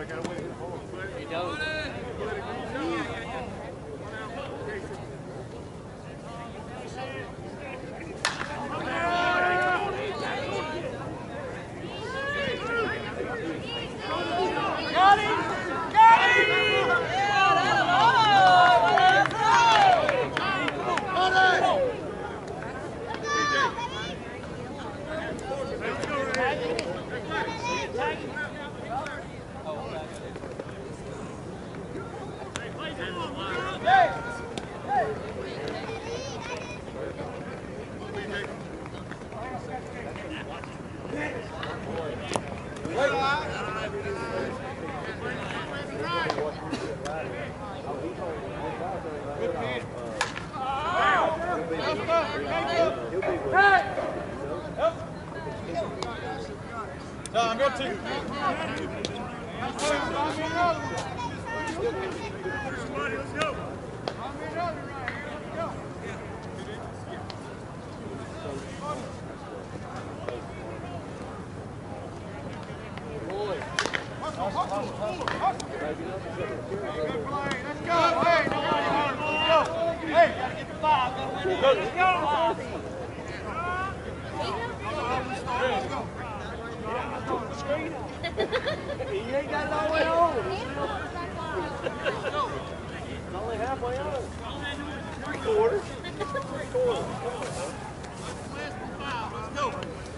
I got Three quarters. Three quarters. Let's go.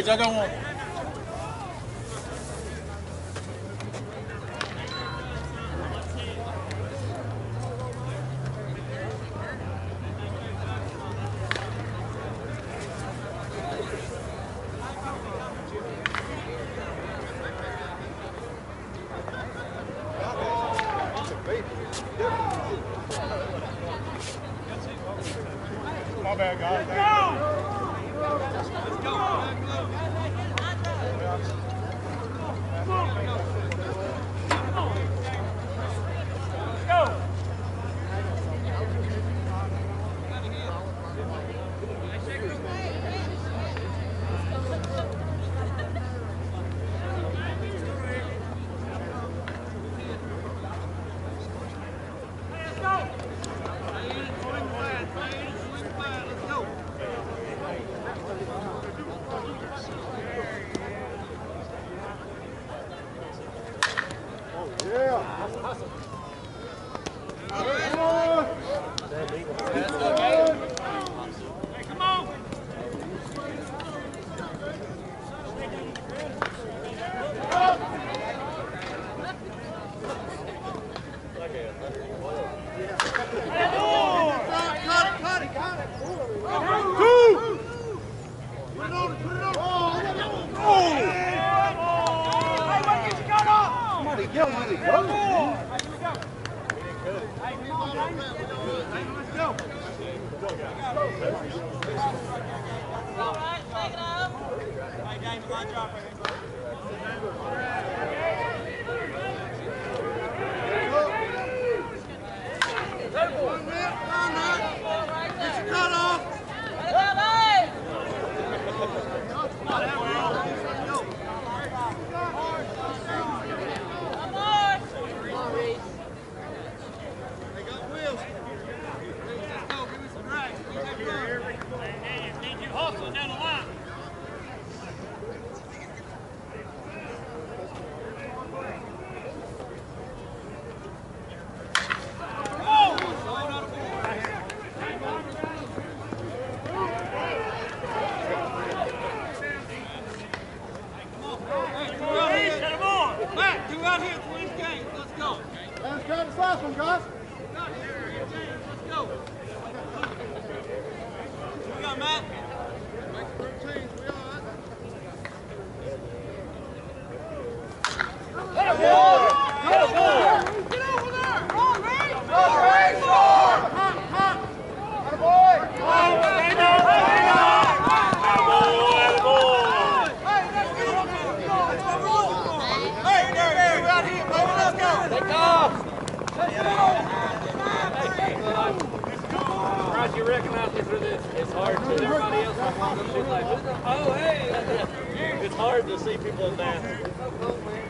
Reg, I got Hustling down the line. out this. It's hard to everybody else like, oh hey, it's hard to see people in that.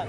up.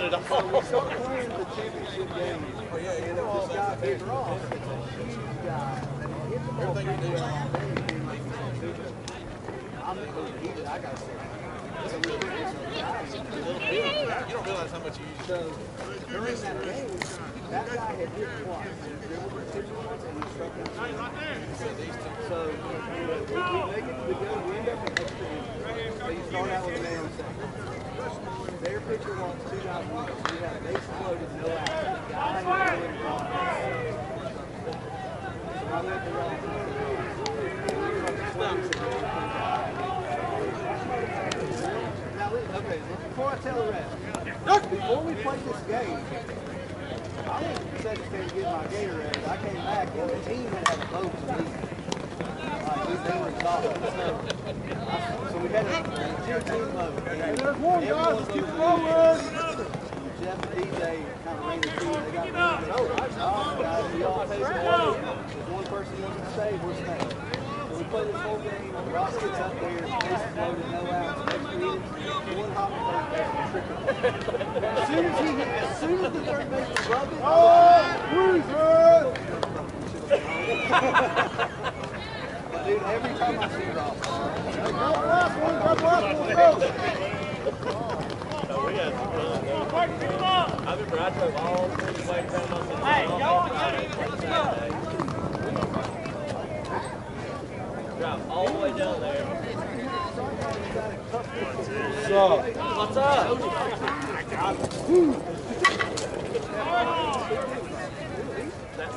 Hit the ball pretty well all day. I'm overheated, I gotta say. So we did this You don't realize how much you use. So during that game, that guy had hit twice. He once and he struck him. So we, make it to the go, we end up in extra innings. So you start out with a man on second. Their pitcher wants two guys on. So you have base loaded, no out. The the the okay, before I the before we played this game, I went to second to get my Gatorade. I came back and the team had a vote to leave. Like, we, they were solid. So, we had a two-team. And there's one, guys. Keep rolling. Jeff and DJ kind of ran the team. They got. Oh, right. Oh, guys, we all money. If one person wants to stay, we're staying. So we play this whole game. Ross gets up there, bases loaded, no outs, extra innings. One hop and third base. As soon as he as soon as the third base was rubbing, oh, uh, But dude, every time I see Ross, No, we had some fun. I remember I drove all the way down my Hey, y'all Drive all the way down there. What's up? City, City, when I drove down there. If we would've won, we would've got drunk.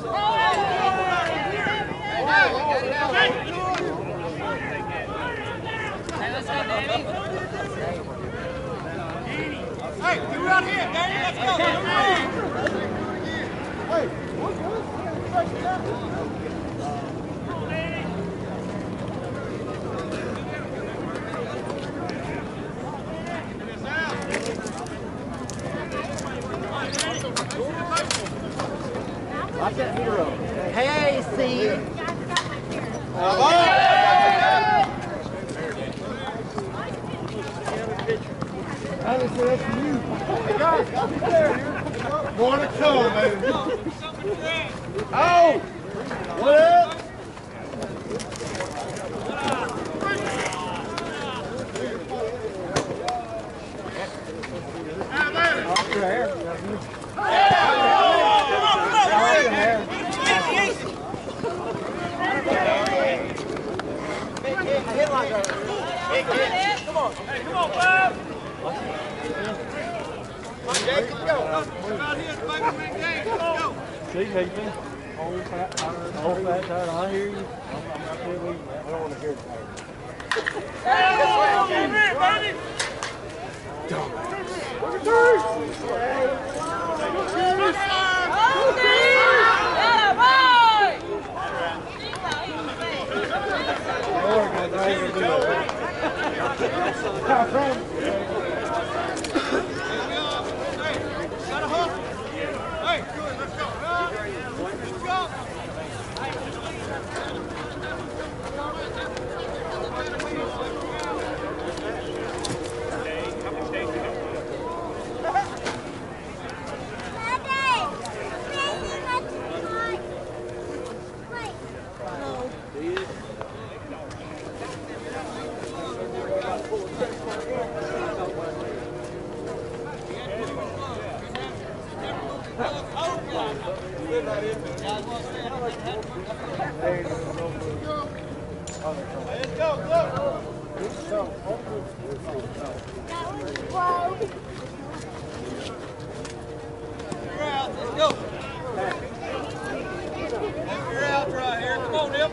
Hey, what's good? Watch that meter up. Hey, Steve. That is that's for you. Hey, guys, got me there here. More to come, baby. Oh! What up? Out here, baby, man, gang, let's go. See, Nathan. Old fat tire. Old fat tire. I hear you. I'm, I'm not there with you. I don't want to hear it. Lord, God, I ain't gonna do that. How from? Got a hustle. Hey, good, let's go. Let's go. Let's go, go. We're out, let's go. You're out right here. Come on, Nip.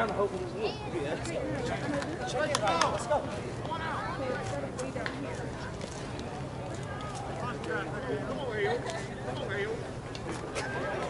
kind of hoping it would. Yeah. Let's go. Come on, Come on,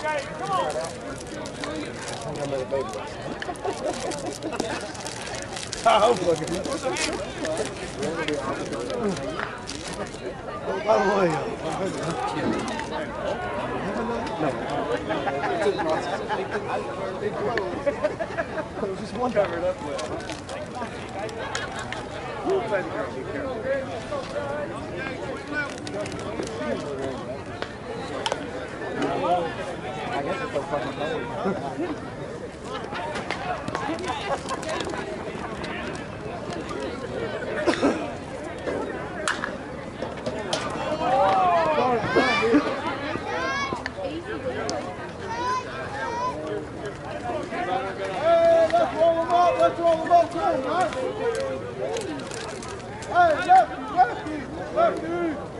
Go. Come on. Matters. Play our game and nothing else matters. We hit the ball and it won't be close. Let's go. Okay, come on. I hope looking. Covered up play the girl, be careful. Hey, let's roll them up. Let's roll them up, too, right? Hey, lefty, lefty, lefty.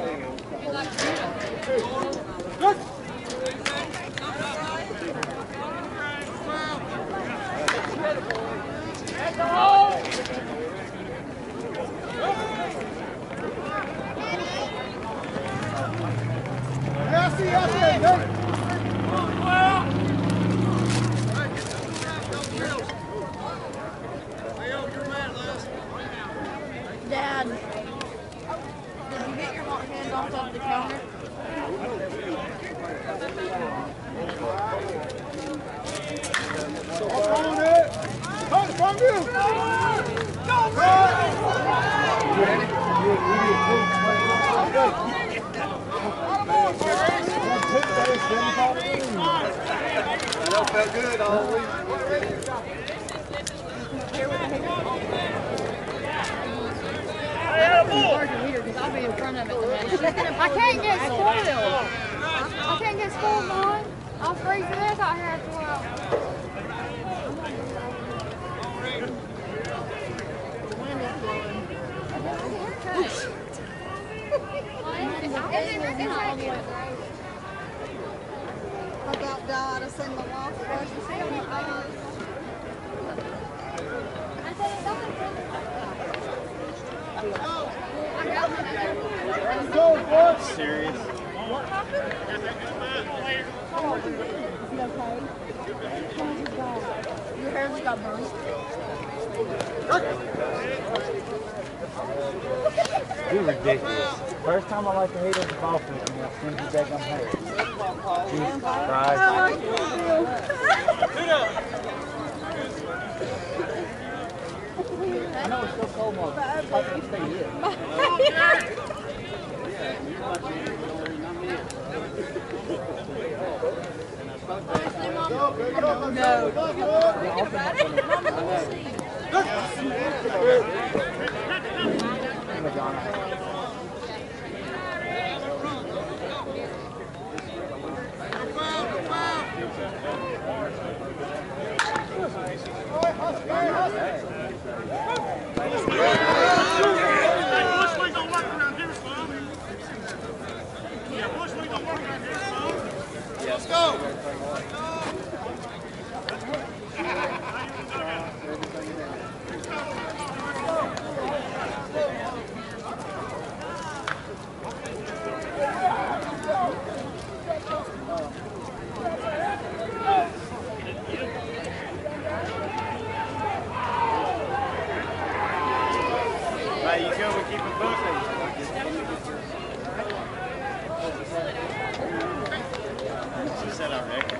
Hey, I see, I see. Hey. Dad, did you get your hot hands off of the counter? What's wrong with it? Hey, from you. That felt good all week. It's hard to hear because I'll be in front of it the minute. I can't get spoiled. I can't get spoiled, Mom. I'll freeze to death out here after a while. The wind is blowing. about died, I seen my wife wash the face. Go, boy. Serious. Your hair just got burned. You're ridiculous. First time I like to hate the ball from me, I'll send you back hair. Jesus Christ. I know it's still cold, but I can stay here. Bush Let's go. Hey, you come and keep it pushing. She said I reckon.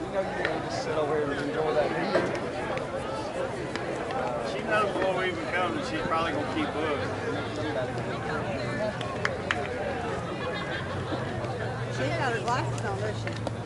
You know you can just sit over here and enjoy that view. She knows what we she's probably gonna keep up. She ain't got her glasses on, does she?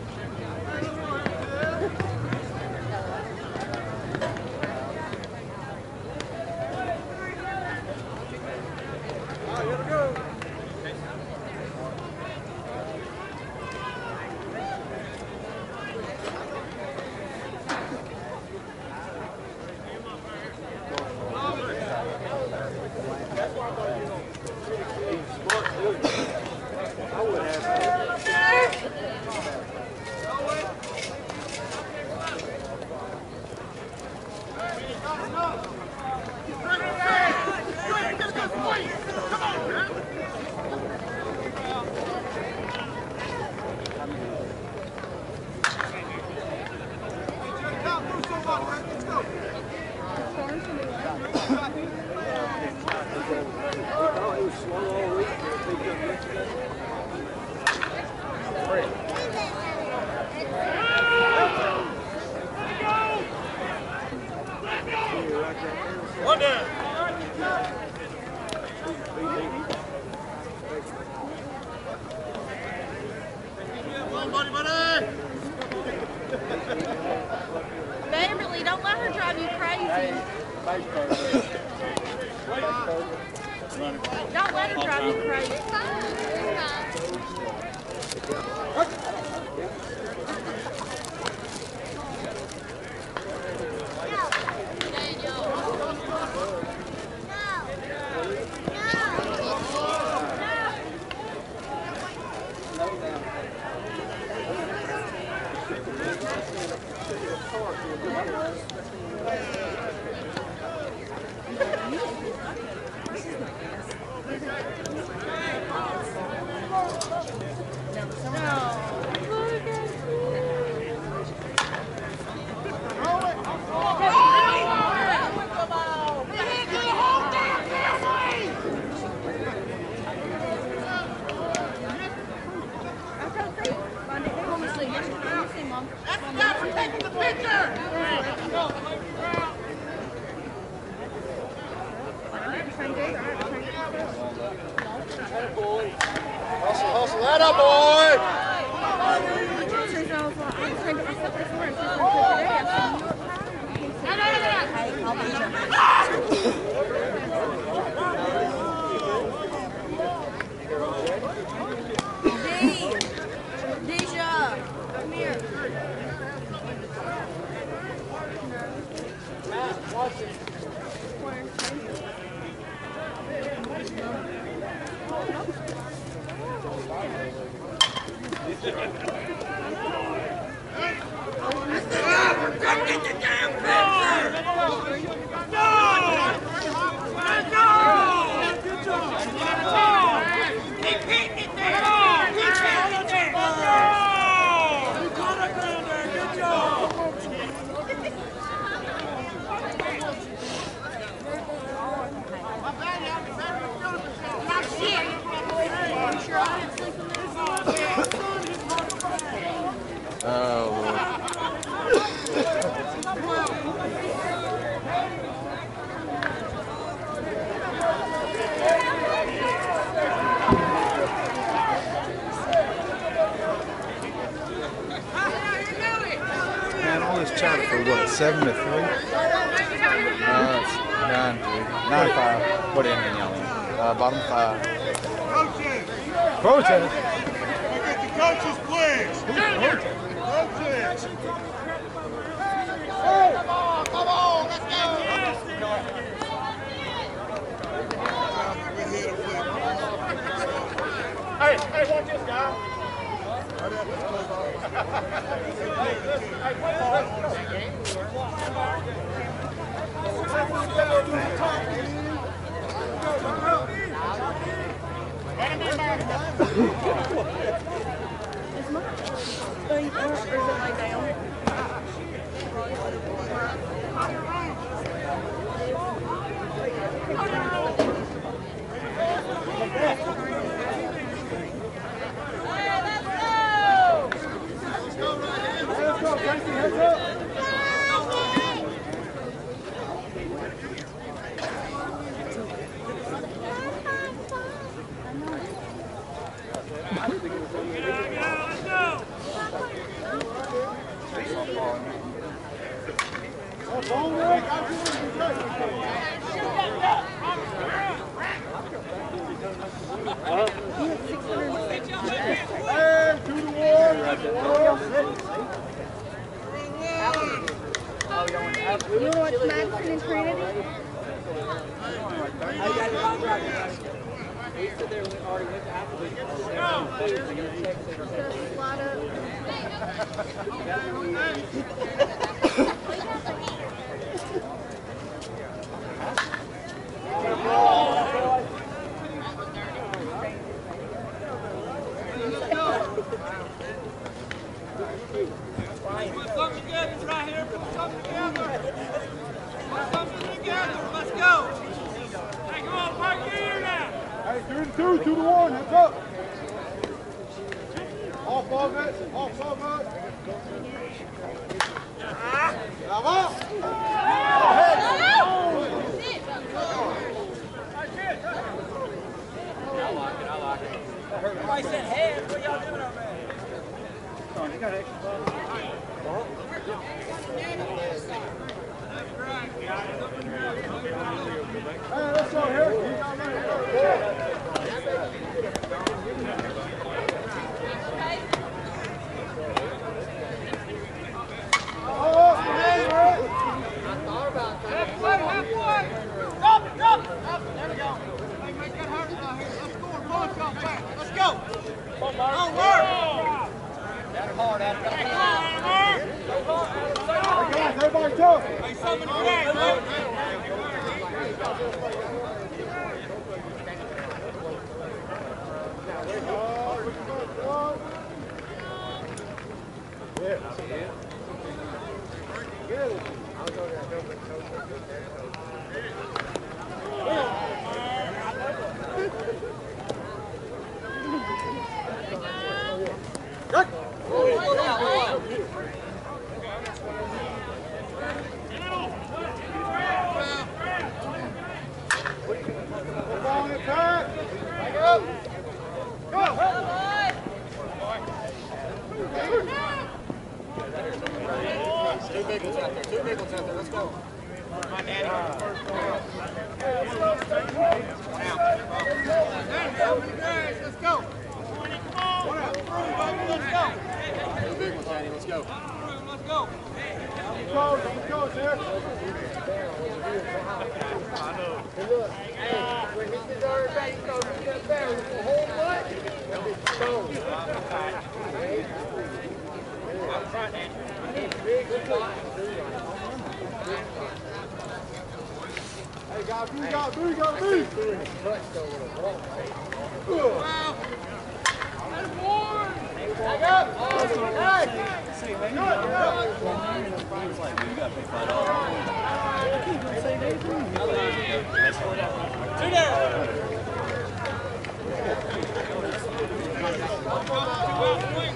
Two down.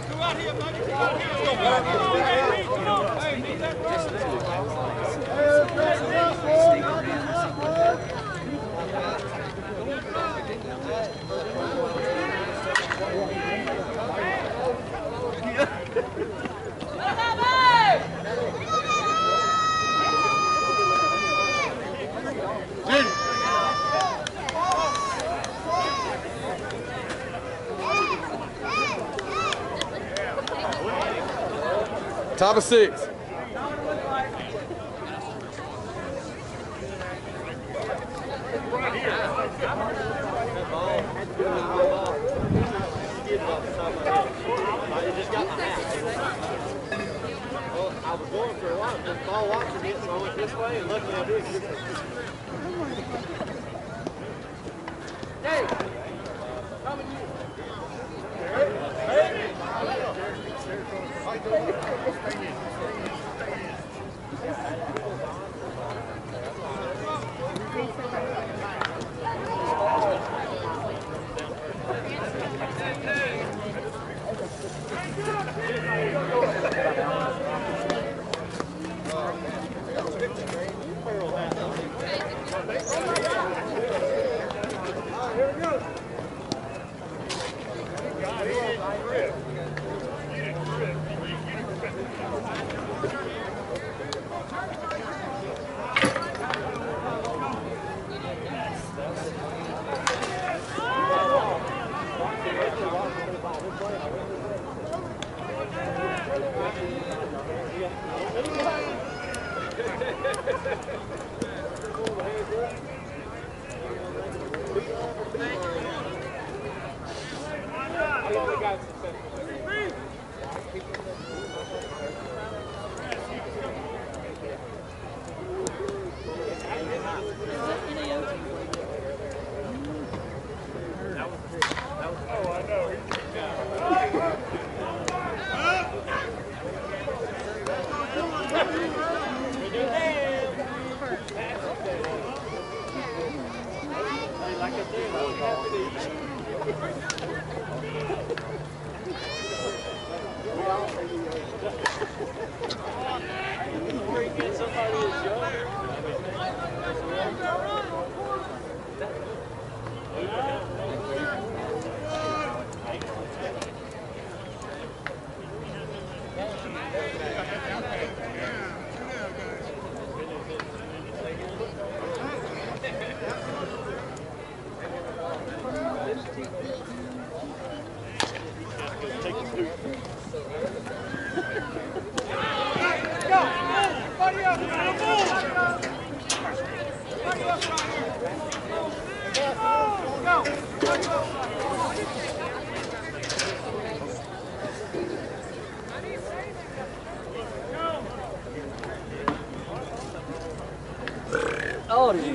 Come out here, buddy. Come out here. Let's go. Five or six.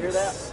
Hear that?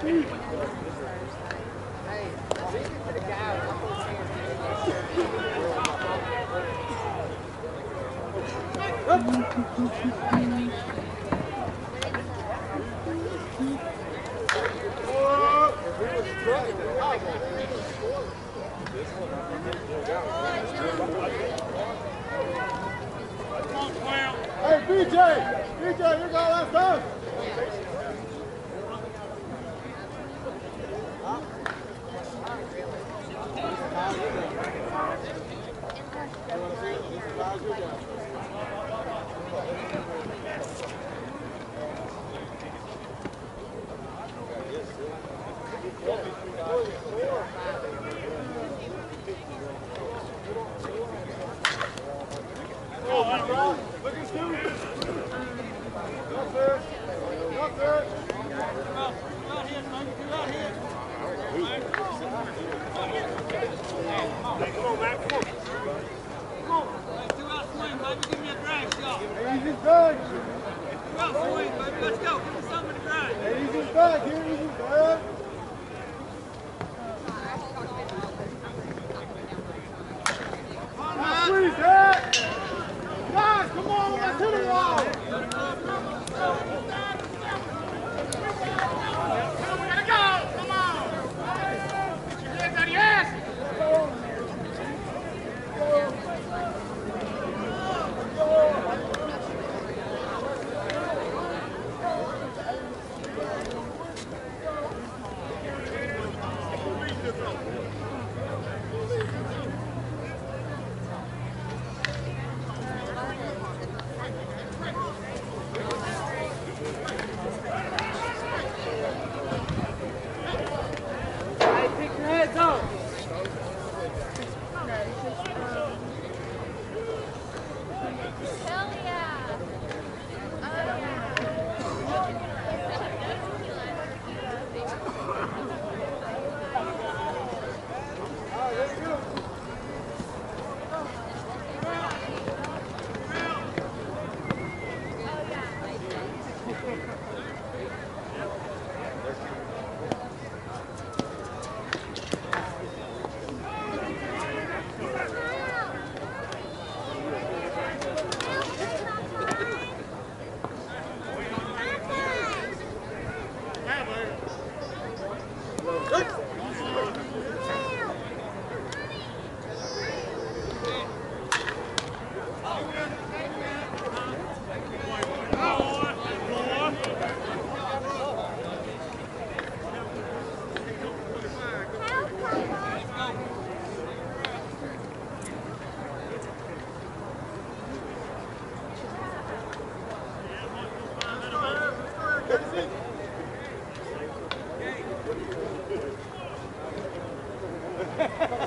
Hey, BJ! BJ, you got last time? It's madness.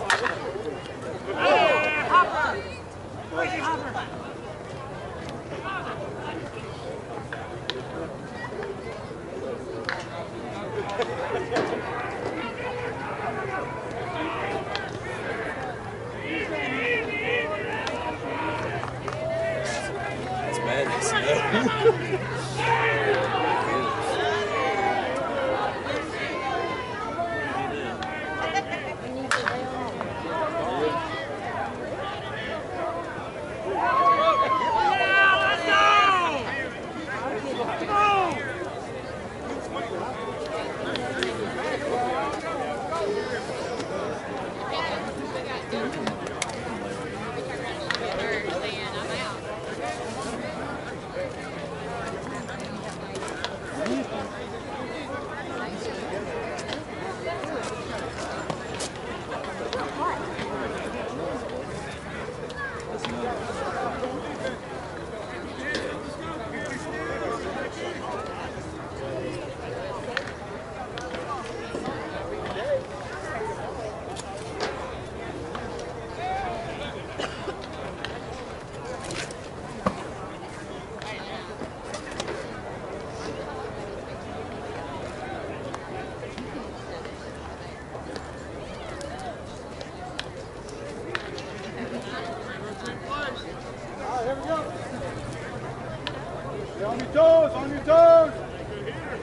Stay on your toes, on your.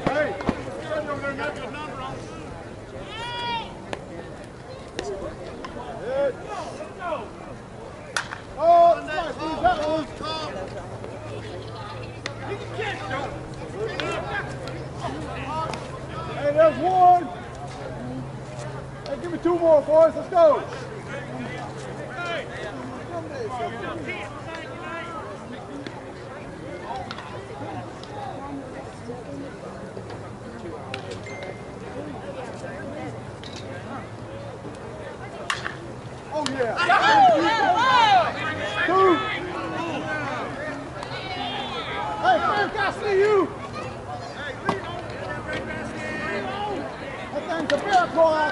Hey, Good. Nice, use that one. Hey, there's one. Hey, give me two more, boys. Let's go. Oh, yeah. Two. Hey, Frank, I that a bear claw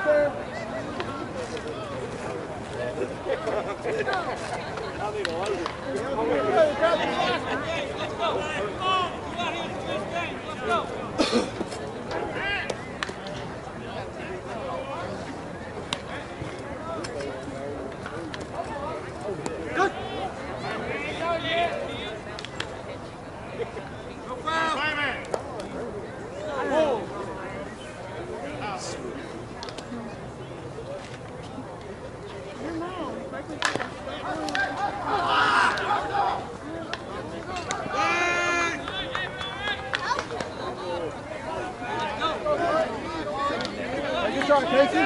there. Try, Casey.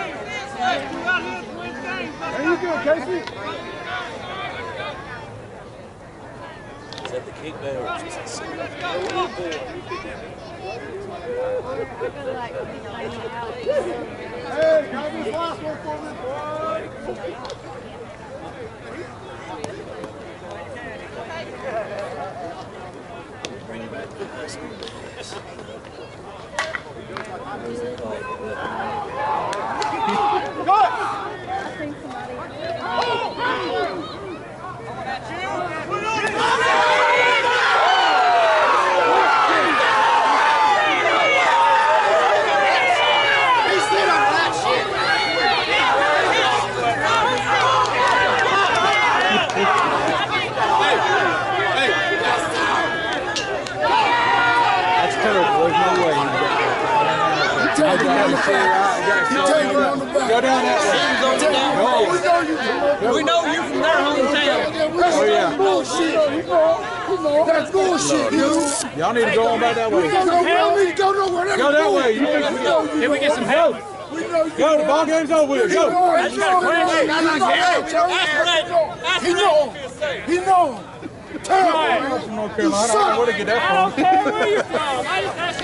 Hey, you good, Casey? Is that the kick bell it Hey, grab this last one for me, bring back the high school days? That's terrible. There's no way. Go down that way. We know you from their hometown. Oh, yeah. That's bullshit, dude. Y'all need to go on back that way. We don't need to go nowhere. Go that way. You think we Can we get some help? We. Go, the ball game's over with. Go. He know him. He know. He know him. Terrible. North Carolina. I don't know where to get that from. care where you're from.